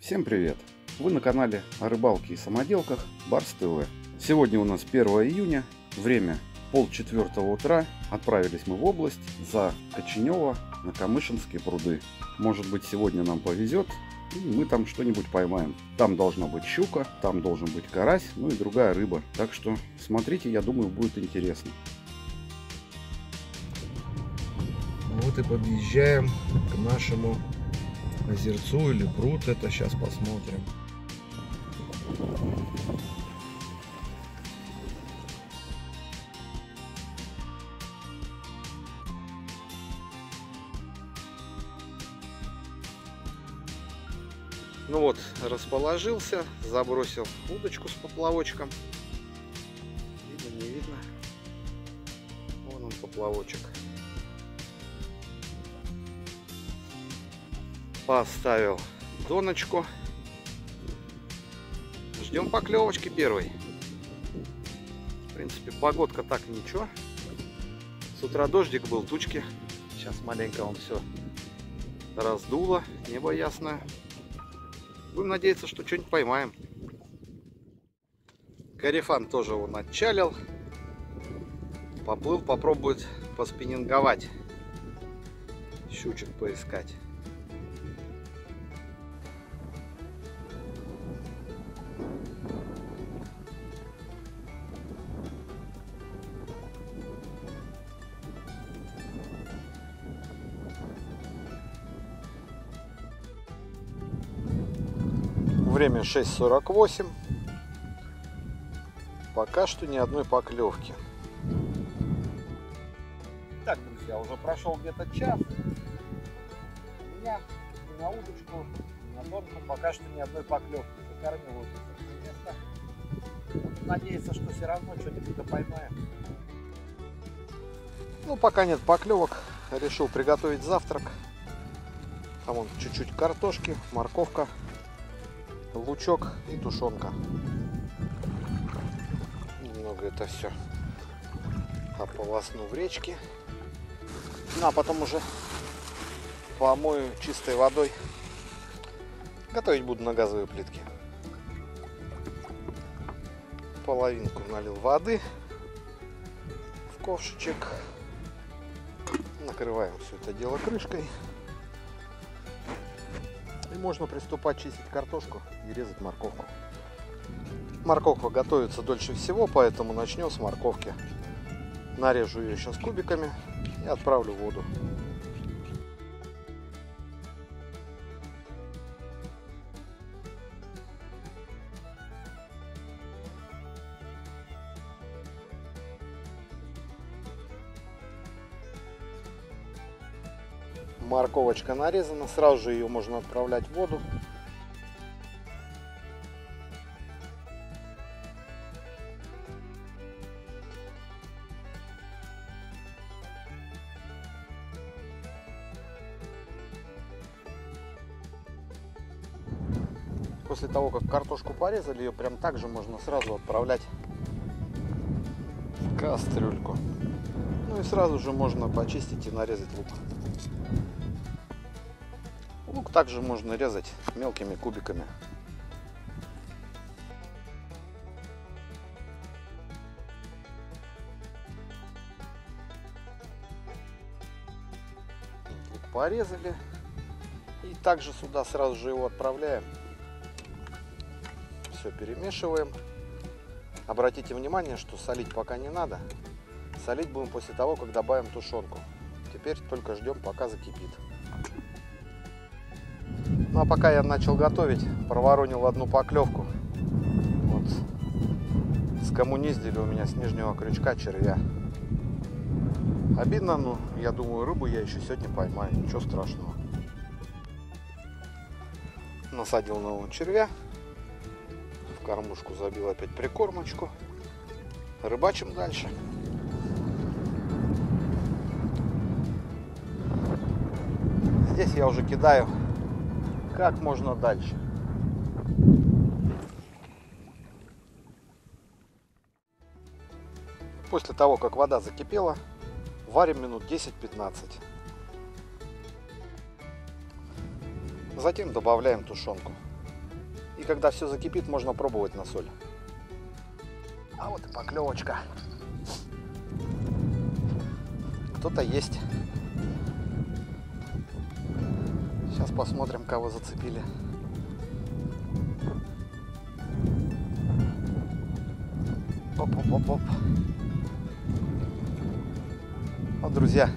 Всем привет! Вы на канале о рыбалке и самоделках Барс ТВ. Сегодня у нас 1 июня, время полчетвертого утра. Отправились мы в область за Коченева на Камышинские пруды. Может быть сегодня нам повезет и мы там что-нибудь поймаем. Там должна быть щука, там должен быть карась, ну и другая рыба. Так что смотрите, я думаю, будет интересно. Вот и подъезжаем к нашему озерцу или пруд. Это сейчас посмотрим. Ну вот, расположился, забросил удочку с поплавочком. Видно, не видно. Вон он поплавочек. Поставил доночку. Ждем поклевочки первой. В принципе, погодка так ничего. С утра дождик был, тучки. Сейчас маленько он все раздуло, небо ясное. Будем надеяться, что что-нибудь поймаем. Карифан тоже он отчалил. Поплыл, попробует поспиннинговать. Щучек поискать. Время 6.48. Пока что ни одной поклевки. Так, друзья, уже прошел где-то час. У меня на удочку, на донку пока что ни одной поклевки. Закормил. Будем надеяться, что все равно что-нибудь поймаем. Ну, пока нет поклевок, решил приготовить завтрак. Там вон чуть-чуть картошки, морковка, лучок и тушенка. Немного это все ополосну в речке. Ну а потом уже помою чистой водой. Готовить буду на газовой плитке. Половинку налил воды в ковшичек. Накрываем все это дело крышкой. И можно приступать чистить картошку и резать морковку. Морковка готовится дольше всего, поэтому начнем с морковки. Нарежу ее сейчас кубиками и отправлю в воду. Морковочка нарезана, сразу же ее можно отправлять в воду. После того, как картошку порезали, ее прям так же можно сразу отправлять в кастрюльку. Ну и сразу же можно почистить и нарезать лук. Лук также можно резать мелкими кубиками. Лук порезали. И также сюда сразу же его отправляем. Все перемешиваем. Обратите внимание, что солить пока не надо. Солить будем после того, как добавим тушенку. Теперь только ждем, пока закипит. Ну а пока я начал готовить, проворонил одну поклевку. Вот. Скоммуниздили у меня с нижнего крючка червя. Обидно, но я думаю, рыбу я еще сегодня поймаю. Ничего страшного. Насадил нового червя. В кормушку забил опять прикормочку. Рыбачим дальше. Здесь я уже кидаю как можно дальше. После того, как вода закипела, варим минут 10-15. Затем добавляем тушенку. И когда все закипит, можно пробовать на соль. А вот и поклевочка. Кто-то есть. Сейчас посмотрим, кого зацепили. Оп-оп-оп-оп. Вот, друзья,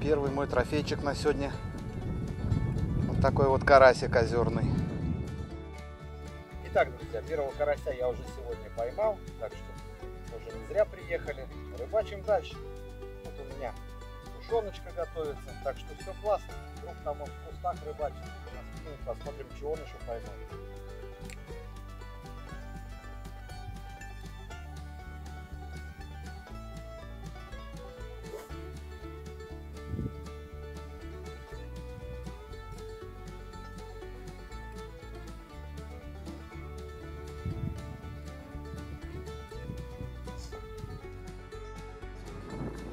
первый мой трофейчик на сегодня. Вот такой вот карасик озерный. Итак, друзья, первого карася я уже сегодня поймал, так что уже не зря приехали. Рыбачим дальше. Вот у меня тушеночка готовится, так что все классно. Вдруг там он в кустах рыбачит. Посмотрим, чего он еще поймал.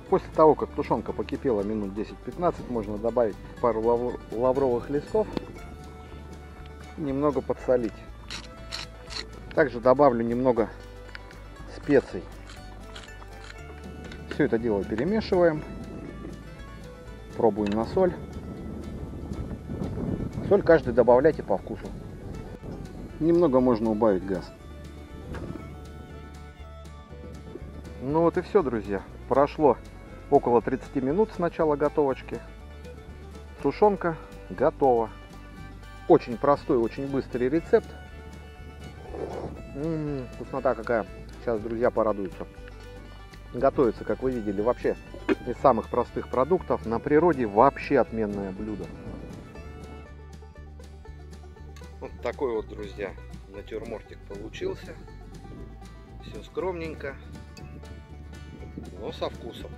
После того, как тушенка покипела минут 10-15, можно добавить пару лав... лавровых листов немного подсолить. Также добавлю немного специй. Все это дело перемешиваем. Пробуем на соль. Соль каждый добавляйте по вкусу. Немного можно убавить газ. Ну вот и все, друзья. Прошло около 30 минут с начала готовочки. Тушенка готова. Очень простой, очень быстрый рецепт. М-м, вкуснота какая. Сейчас друзья порадуются. Готовится, как вы видели, вообще из самых простых продуктов. На природе вообще отменное блюдо. Вот такой вот, друзья, натюрмортик получился. Все скромненько, но со вкусом.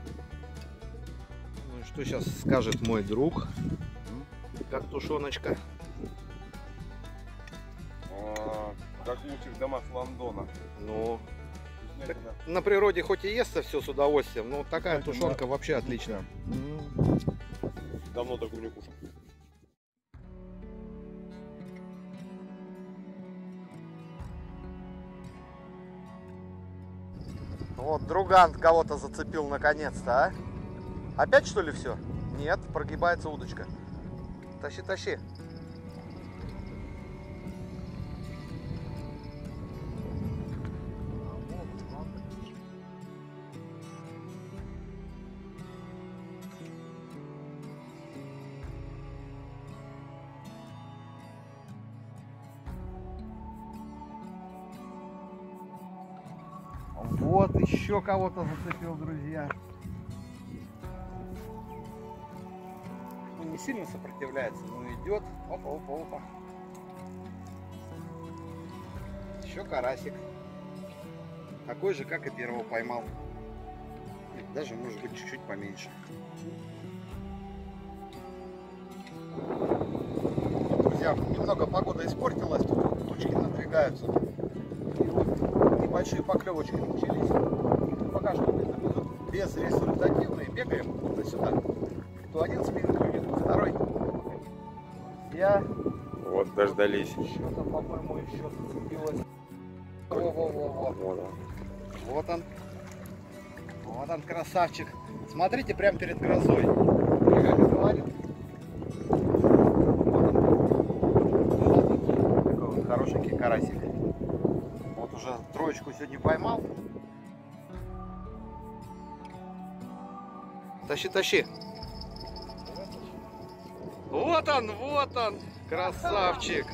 Что сейчас скажет мой друг? Как тушеночка? А, как в лучших домах Лондона. Ну, так на природе хоть и естся все с удовольствием, но такая Кстати, тушенка вообще отличная. Давно такую не кушал. Вот, друган кого-то зацепил наконец-то, а? Опять что ли все? Нет, прогибается удочка. Тащи, тащи. Вот еще кого-то зацепил, друзья. Не сильно сопротивляется, но идет. Опа, опа, опа. Еще карасик. Такой же, как и первого поймал. Даже, может быть, чуть-чуть поменьше. Друзья, немного погода испортилась, тут тучки надвигаются. Вот небольшие поклевочки начались. Пока что без результативные бегаем туда-сюда. То один спиннинг второй. Я Вот дождались. что-то, по-моему, еще зацепилось. Во-во-во-во. Вот он. Вот он. Вот он, красавчик. Смотрите, прямо перед грозой. Как он. Такой хорошенький карасик. Вот уже троечку сегодня поймал. Тащи, тащи. Вот он, вот он, красавчик.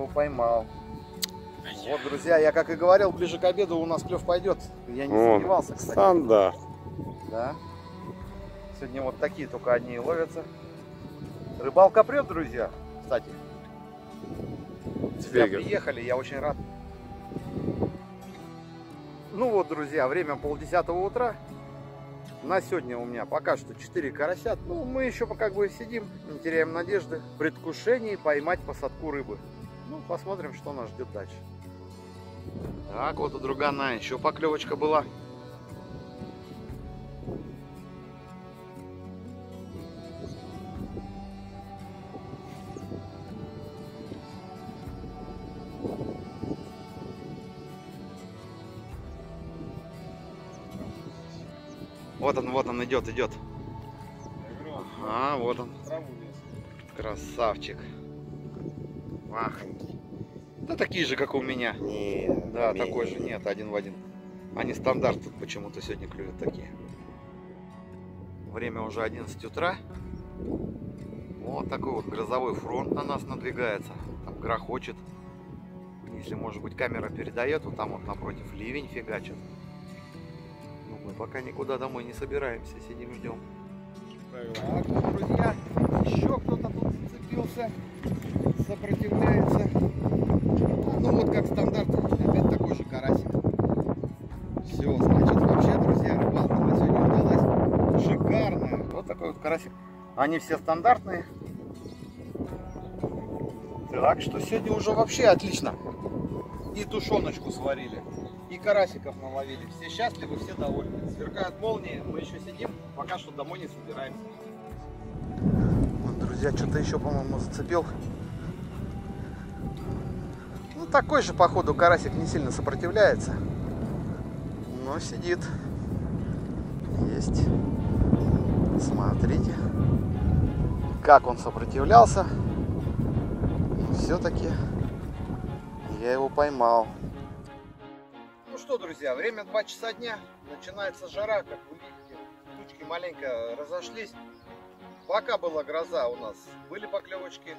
Его поймал. Вот, друзья, я как и говорил, ближе к обеду у нас клев пойдет. Я не Вон, сомневался, кстати. Стандарт. Да. Сегодня вот такие только одни ловятся. Рыбалка прет, друзья, кстати. Друзья, приехали, я очень рад. Ну вот, друзья, время полдесятого утра. На сегодня у меня пока что 4 карася. Ну, мы еще как бы сидим, не теряем надежды. В предвкушении поймать посадку рыбы. Ну, посмотрим, что нас ждет дальше. Так, вот у другана еще поклевочка была. Вот он, вот он идет, идет. А, вот он, красавчик. Махонький. Да такие же, как у меня. Нет, Да, такой же, нет, один в один. Они стандарт тут почему-то сегодня клюют такие. Время уже 11 утра. Вот такой вот грозовой фронт на нас надвигается. Там грохочет. Если, может быть, камера передает, то там вот напротив ливень фигачит. Ну, мы пока никуда домой не собираемся, сидим, ждем. Правильно. Так, друзья, еще кто-то тут зацепился, сопротивляется. Ну вот как стандарт, опять такой же карасик. Все, значит, вообще, друзья, рыбалка на сегодня удалась шикарная. Вот такой вот карасик. Они все стандартные. Так что сегодня уже вообще отлично. И тушеночку сварили, и карасиков наловили. Все счастливы, все довольны. Сверкают молнии, мы еще сидим, пока что домой не собираемся. Вот, друзья, что-то еще, по-моему, зацепил. Ну, такой же, походу, карасик не сильно сопротивляется. Но сидит. Есть. Смотрите. Как он сопротивлялся. Все-таки я его поймал. Ну что, друзья, время 2 часа дня. Начинается жара, как вы видите. Тучки маленько разошлись. Пока была гроза у нас, были поклевочки.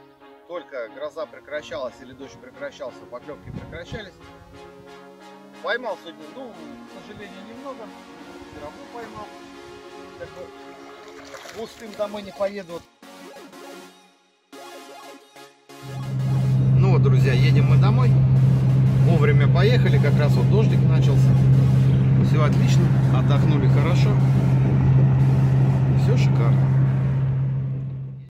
Только гроза прекращалась или дождь прекращался, поклевки прекращались. Поймал сегодня, ну, к сожалению, немного. Все равно поймал. Бы пустым домой не поеду. Ну вот, друзья, едем мы домой. Вовремя поехали, как раз вот дождик начался. Все отлично, отдохнули хорошо. Все шикарно.